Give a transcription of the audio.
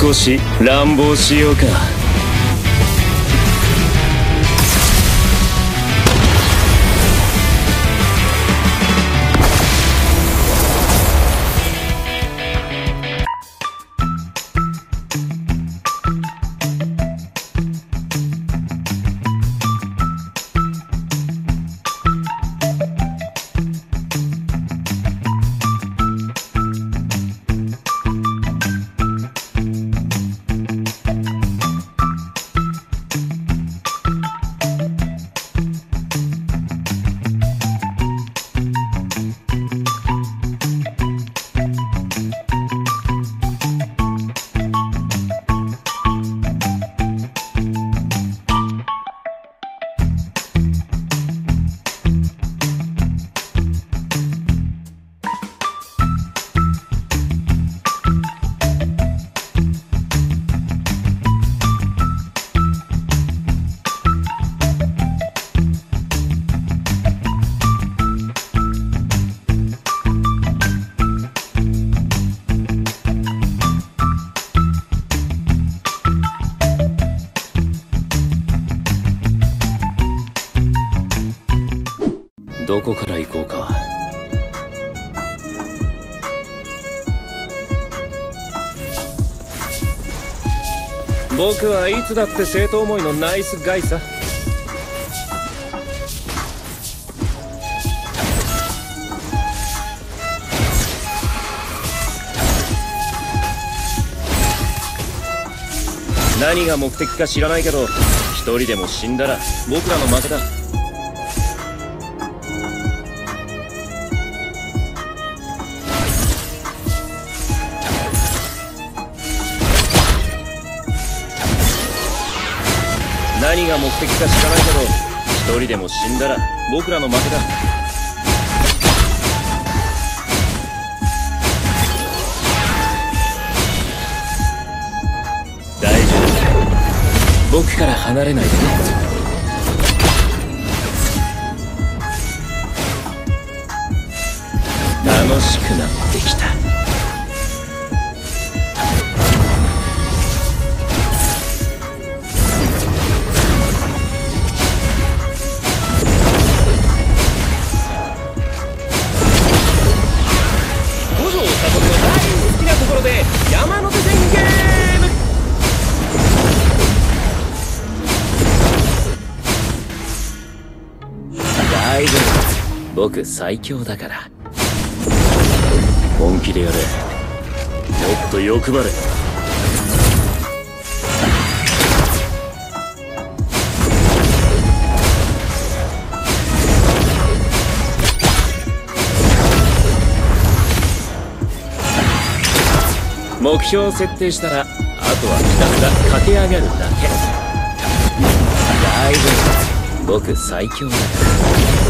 少し乱暴しようか。どこから行こうか。僕はいつだって生徒思いのナイスガイさ。何が目的か知らないけど一人でも死んだら僕らの負けだ。何が目的か知らないけど一人でも死んだら僕らの負けだ。大丈夫。僕から離れないでね。楽しくなってきた。僕最強だから。本気でやれ。もっと欲張れ。目標を設定したらあとはひたすら駆け上がるだけ。大丈夫。僕最強だから。